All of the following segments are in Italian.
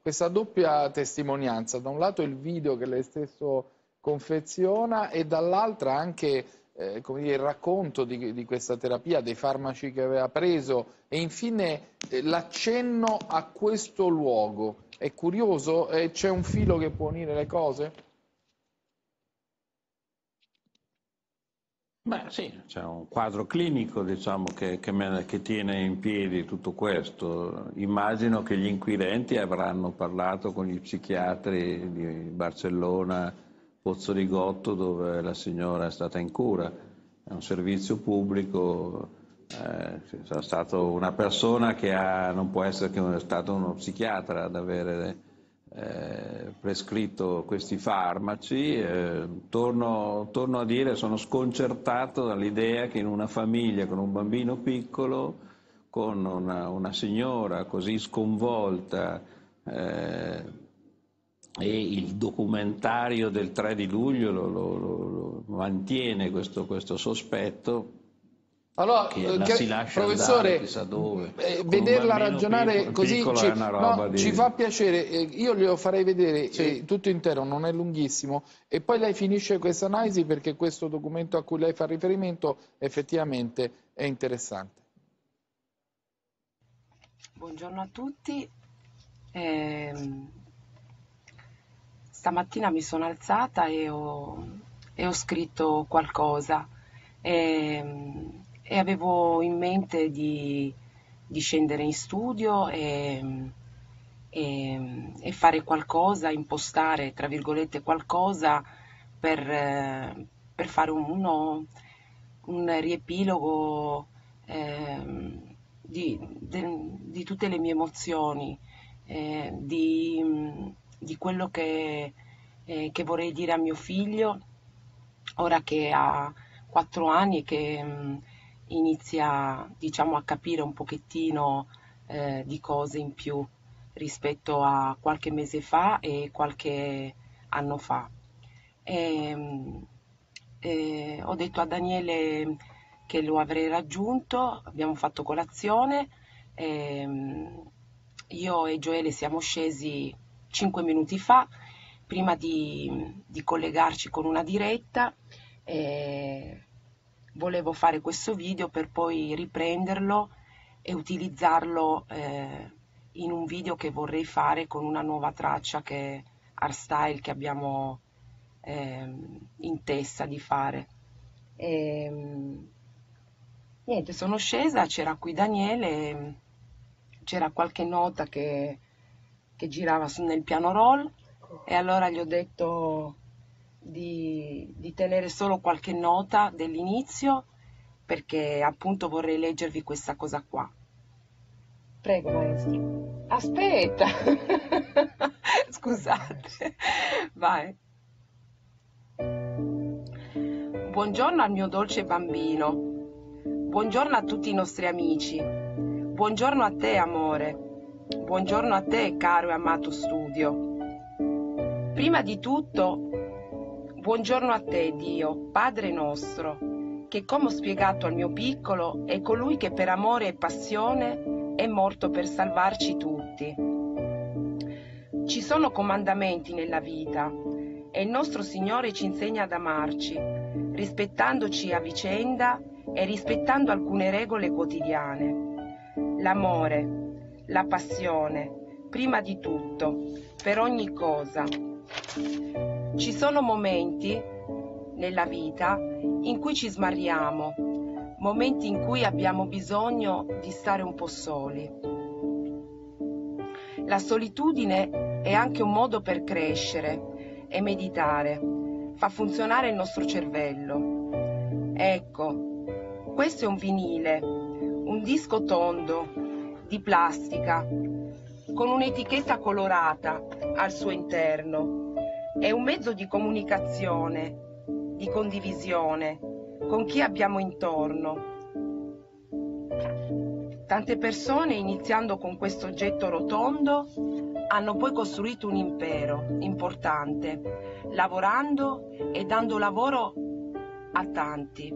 questa doppia testimonianza, da un lato il video che lei stesso confeziona e dall'altra anche eh, dire, il racconto di, di, questa terapia, dei farmaci che aveva preso e infine eh, l'accenno a questo luogo. È curioso? Eh, c'è un filo che può unire le cose? Beh sì, c'è un quadro clinico diciamo, che, che, me, che, tiene in piedi tutto questo. Immagino che gli inquirenti avranno parlato con gli psichiatri di Barcellona, Pozzo di Gotto, dove la signora è stata in cura. È un servizio pubblico, eh, sarà stato una persona che ha, non può essere che stato uno psichiatra ad avere eh, prescritto questi farmaci, eh, torno, torno, a dire sono sconcertato dall'idea che in una famiglia con un bambino piccolo, con una, una signora così sconvolta, eh, e il documentario del 3 di luglio lo, lo, lo mantiene questo, questo sospetto, allora, che la si lascia professore, andare, dove. Eh, vederla ragionare piccolo, così ci, no, di... ci, fa piacere. Eh, io glielo farei vedere sì. eh, tutto intero, non è lunghissimo. E poi lei finisce questa analisi perché questo documento a cui lei fa riferimento effettivamente è interessante. Buongiorno a tutti. Eh, stamattina mi sono alzata e ho, e ho scritto qualcosa. Eh, e avevo in mente di, di scendere in studio e, e, e, fare qualcosa, impostare tra virgolette qualcosa per, per fare uno, un riepilogo eh, di, de, di, tutte le mie emozioni, eh, di, di, quello che, eh, che, vorrei dire a mio figlio ora che ha quattro anni e che inizia diciamo, a capire un pochettino eh, di cose in più rispetto a qualche mese fa e qualche anno fa. E, ehm, e ho detto a Daniele che lo avrei raggiunto, abbiamo fatto colazione, e, ehm, io e Gioele siamo scesi 5 minuti fa prima di, di collegarci con una diretta. E, volevo fare questo video per poi riprenderlo e utilizzarlo eh, in un video che vorrei fare con una nuova traccia che art style che abbiamo eh, in testa di fare. E, ehm, niente, sono scesa, c'era qui Daniele, c'era qualche nota che, che girava nel piano roll e allora gli ho detto di, di tenere solo qualche nota dell'inizio perché appunto vorrei leggervi questa cosa qua. Prego maestro. Aspetta. Scusate. Vai. Buongiorno al mio dolce bambino. Buongiorno a tutti i nostri amici. Buongiorno a te, amore. Buongiorno a te, caro e amato studio. Prima di tutto Buongiorno a te, Dio, Padre nostro, che come ho spiegato al mio piccolo è colui che per amore e passione è morto per salvarci tutti. Ci sono comandamenti nella vita e il nostro Signore ci insegna ad amarci, rispettandoci a vicenda e rispettando alcune regole quotidiane. L'amore, la passione, prima di tutto, per ogni cosa. Ci sono momenti nella vita in cui ci smarriamo, momenti in cui abbiamo bisogno di stare un po' soli. La solitudine è anche un modo per crescere e meditare, fa funzionare il nostro cervello. Ecco, questo è un vinile, un disco tondo di plastica con un'etichetta colorata al suo interno è un mezzo di comunicazione, di condivisione con chi abbiamo intorno. Tante persone, iniziando con questo oggetto rotondo, hanno poi costruito un impero importante, lavorando e dando lavoro a tanti,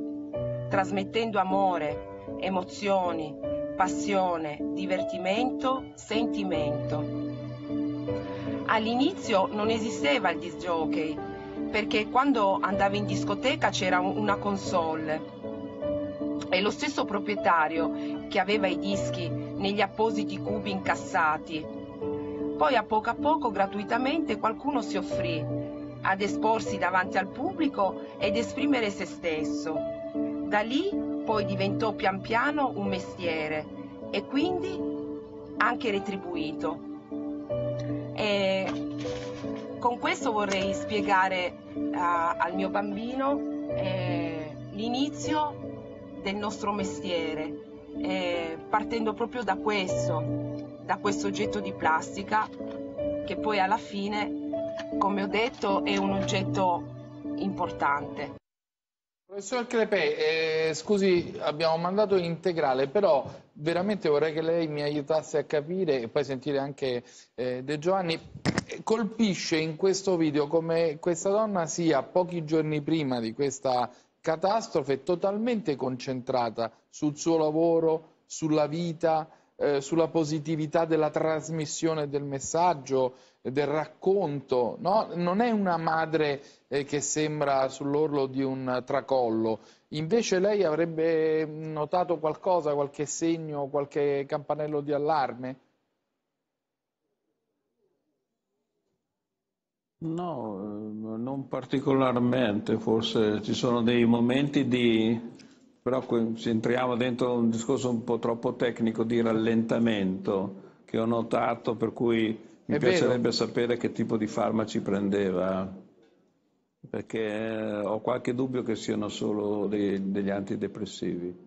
trasmettendo amore, emozioni, passione, divertimento, sentimento. All'inizio non esisteva il disc jockey, perché quando andavi in discoteca c'era una console e lo stesso proprietario che aveva i dischi negli appositi cubi incassati. Poi a poco a poco gratuitamente qualcuno si offrì ad esporsi davanti al pubblico ed esprimere se stesso. Da lì poi diventò pian piano un mestiere e quindi anche retribuito. E con questo vorrei spiegare uh, al mio bambino eh, l'inizio del nostro mestiere, eh, partendo proprio da questo, da questo oggetto di plastica che poi alla fine, come ho detto, è un oggetto importante. Professor Crepè, eh, scusi, abbiamo mandato integrale, però veramente vorrei che lei mi aiutasse a capire e poi sentire anche eh, De Giovanni. Colpisce in questo video come questa donna sia pochi giorni prima di questa catastrofe totalmente concentrata sul suo lavoro, sulla vita, eh, sulla positività della trasmissione del messaggio, del racconto. No? Non è una madre eh, che sembra sull'orlo di un tracollo. Invece lei avrebbe notato qualcosa, qualche segno, qualche campanello di allarme? No, eh, non particolarmente, forse ci sono dei momenti di, però se entriamo dentro un discorso un po' troppo tecnico di rallentamento che ho notato, per cui mi È piacerebbe vero. sapere che tipo di farmaci prendeva, perché ho qualche dubbio che siano solo dei, degli antidepressivi.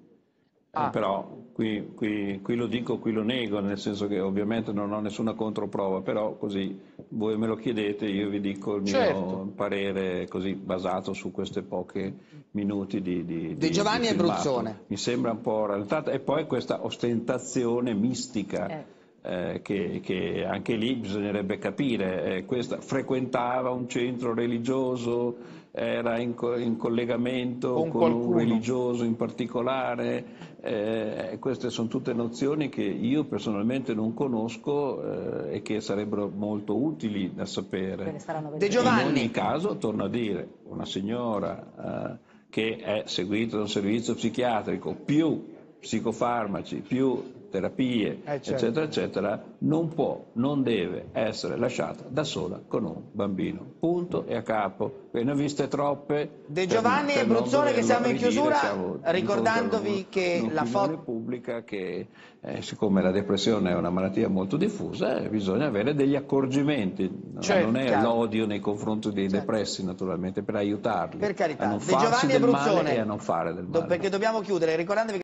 Ah. Eh, però qui, qui, qui, lo dico, qui lo nego, nel senso che ovviamente non ho nessuna controprova, però così voi me lo chiedete, io vi dico il mio certo. parere così basato su questi pochi minuti di, di, di Giovanni di Abruzzone. Mi sembra un po' rallentata e poi questa ostentazione mistica. Eh. Eh, che, che, anche lì bisognerebbe capire, eh, questa, frequentava un centro religioso, era in, in collegamento con, con un religioso in particolare, eh, queste sono tutte nozioni che io personalmente non conosco eh, e che sarebbero molto utili da sapere. In ogni caso, torno a dire, una signora eh, che è seguita da un servizio psichiatrico più psicofarmaci, più terapie, eh, certo. eccetera, eccetera, non può, non deve essere lasciata da sola con un bambino. Punto e a capo. Ve ne ho viste troppe. De Giovanni e Bruzzone che siamo in chiusura, ricordandovi che la foto pubblica che eh, siccome la depressione è una malattia molto diffusa, eh, bisogna avere degli accorgimenti. Certo, non è l'odio nei confronti dei certo. depressi, naturalmente, per aiutarli per carità. a non De Giovanni e Bruzzone, e a non fare del male. Perché dobbiamo chiudere, ricordandovi